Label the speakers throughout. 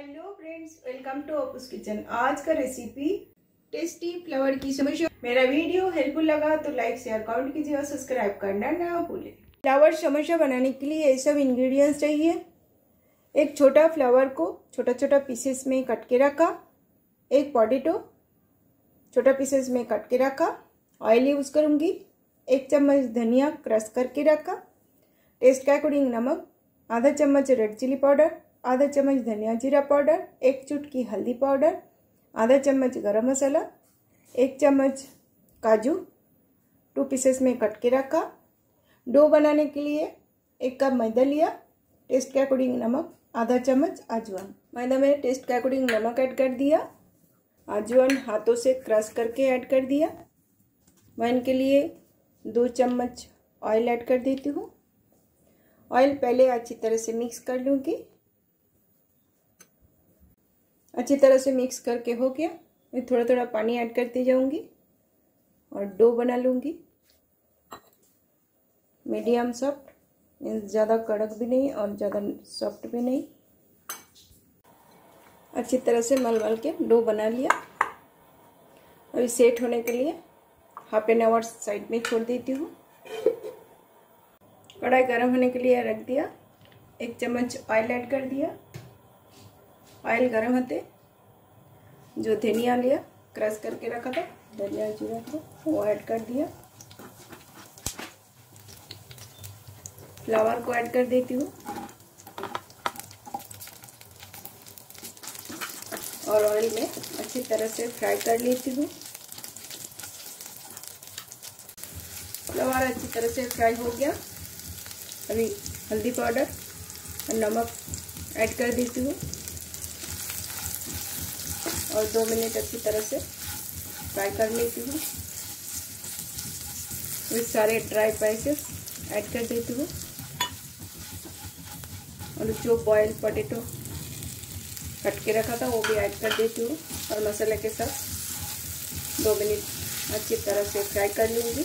Speaker 1: Hello friends welcome to Apu's kitchen आज का recipe tasty flower की समोसा मेरा वीडियो हेल्पफुल लगा तो लाइक शेयर कमेंट कीजिए और सब्सक्राइब करना ना भूलें। फ्लावर समोसा बनाने के लिए ये सब इंग्रेडिएंट्स चाहिए। एक छोटा फ्लावर को छोटा छोटा पीसेस में कट के रखा। एक पोटेटो छोटा पीसेस में कट के रखा। ऑयल यूज़ करूँगी। एक चम्मच धनिया क्रश करके रखा। टेस्ट के अकॉर्डिंग नमक, आधा चम्मच रेड चिली पाउडर आधा चम्मच धनिया जीरा पाउडर, एक चुटकी हल्दी पाउडर, आधा चम्मच गरम मसाला, एक चम्मच काजू टू पीसेस में कट के रखा। डो बनाने के लिए एक कप मैदा लिया। टेस्ट के अकॉर्डिंग नमक, आधा चम्मच आजवान मैदा में टेस्ट के अकॉर्डिंग नमक ऐड कर दिया। आजवान हाथों से क्रश करके ऐड कर दिया। मैं इनके लिए दो चम्मच ऑयल ऐड कर देती हूँ। ऑयल पहले अच्छी तरह से मिक्स कर लूँगी। अच्छी तरह से मिक्स करके हो गया। मैं थोड़ा थोड़ा पानी ऐड करती जाऊँगी और डो बना लूँगी। मीडियम सॉफ्ट मीन्स ज़्यादा कड़क भी नहीं और ज़्यादा सॉफ्ट भी नहीं। अच्छी तरह से मल मल के डो बना लिया। अभी सेट होने के लिए हाफ़ एन आवर साइड में छोड़ देती हूँ। कढ़ाई गर्म होने के लिए रख दिया। एक चम्मच ऑयल ऐड कर दिया। ऑयल गर्म होते जो धनिया लिया, क्रश करके रखा था, धनिया जीरा को वो ऐड कर दिया। फ्लावर को ऐड कर देती हूँ। और ऑयल में अच्छी तरह से फ्राई कर लेती हूँ। फ्लावर अच्छी तरह से फ्राई हो गया। अभी हल्दी पाउडर और नमक ऐड कर देती हूँ। और दो मिनट अच्छी तरह से फ्राई कर लेती हूँ। फिर सारे ड्राई स्पाइसेस ऐड कर देती हूँ। और जो बॉयल पोटेटो कट के रखा था, वो भी ऐड कर देती हूँ और मसाले के साथ दो मिनट अच्छी तरह से फ्राई कर लूँगी।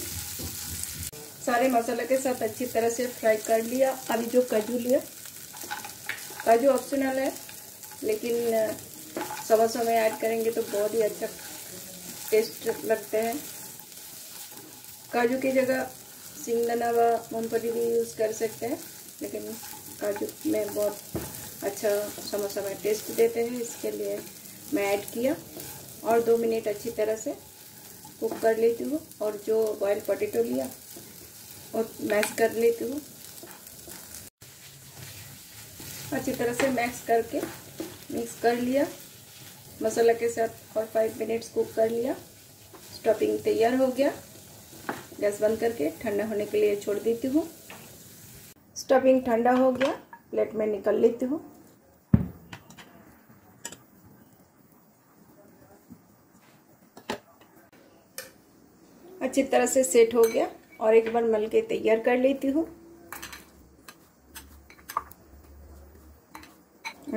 Speaker 1: सारे मसाले के साथ अच्छी तरह से फ्राई कर लिया। अभी जो काजू लिया, काजू ऑप्शनल है, लेकिन समोसा में ऐड करेंगे तो बहुत ही अच्छा टेस्ट लगते हैं। काजू की जगह सिंगदाना व मूंगफली भी यूज़ कर सकते हैं, लेकिन काजू में बहुत अच्छा समोसा में टेस्ट देते हैं, इसके लिए मैं ऐड किया। और दो मिनट अच्छी तरह से कुक कर लेती हूँ, और जो बॉयल पोटेटो लिया, और मैश कर लेती हूँ। अच्छी तरह से मैक्स करके मिक्स कर लिया। मसाला के साथ और फाइव मिनट्स कुक कर लिया। स्टफिंग तैयार हो गया। गैस बंद करके ठंडा होने के लिए छोड़ देती हूँ। स्टफिंग ठंडा हो गया। प्लेट में निकल लेती हूँ। अच्छी तरह से सेट हो गया और एक बार मल के तैयार कर लेती हूँ।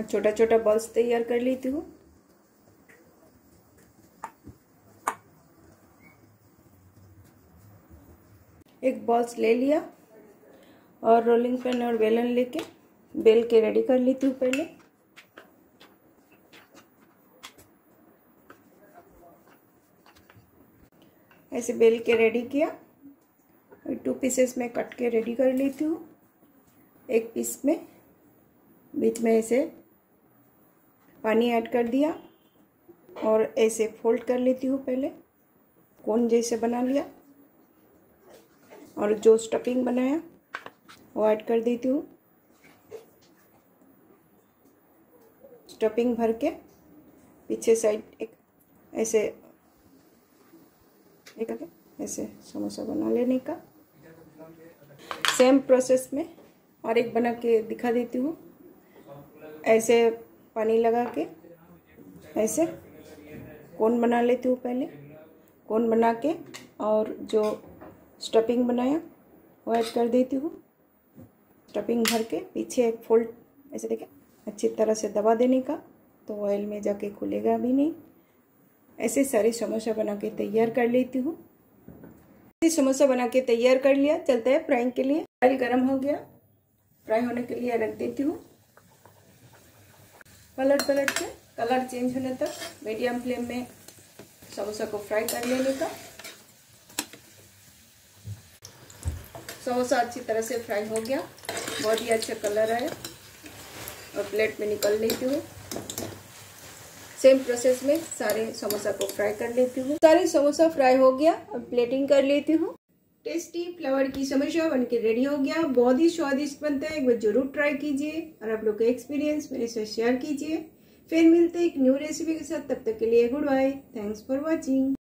Speaker 1: छोटा छोटा बॉल्स तैयार कर लेती हूँ। बॉल्स ले लिया और रोलिंग पेन और बेलन लेके बेल के रेडी कर लेती हूँ पहले। ऐसे बेल के रेडी किया। टू पीसेस में कट के रेडी कर लेती हूँ एक पीस में बीच में ऐसे पानी ऐड कर दिया और ऐसे फोल्ड कर लेती हूँ पहले। कोन जैसे बना लिया। और जो स्टफिंग बनाया, वो ऐड कर देती हूँ। स्टफिंग भर के, पीछे साइड एक ऐसे एक ऐसे समोसा बना लेने का। सेम प्रोसेस में और एक बना के दिखा देती हूँ। ऐसे पानी लगा के, ऐसे कौन बना लेती हूँ पहले। कौन बना के और जो स्टफिंग बनाया वो ऐड कर देती हूँ। स्टफिंग भर के पीछे एक फोल्ड ऐसे देखें, अच्छी तरह से दबा देने का तो ऑयल में जाके खुलेगा भी नहीं। ऐसे सारे समोसा बना के तैयार कर लेती हूँ। ऐसे समोसा बना के तैयार कर लिया, चलता है फ्राइंग के लिए। ऑयल गर्म हो गया। फ्राई होने के लिए रख देती हूँ। पलट पलट के कलर चेंज होने तक मीडियम फ्लेम में समोसा को फ्राई कर लेने का। समोसा अच्छी तरह से फ्राई हो गया। बहुत ही अच्छा कलर है और प्लेट में निकल लेती हूँ। सेम प्रोसेस में सारे समोसा को फ्राई कर लेती हूँ। सारे समोसा फ्राई हो गया। अब प्लेटिंग कर लेती हूँ। टेस्टी फ्लावर की समोसा बनके रेडी हो गया। बहुत ही स्वादिष्ट बनता है। एक बार ज़रूर ट्राई कीजिए और आप लोग का एक्सपीरियंस मेरे साथ शेयर कीजिए। फिर मिलते एक न्यू रेसिपी के साथ। तब तक के लिए good bye thanks for watching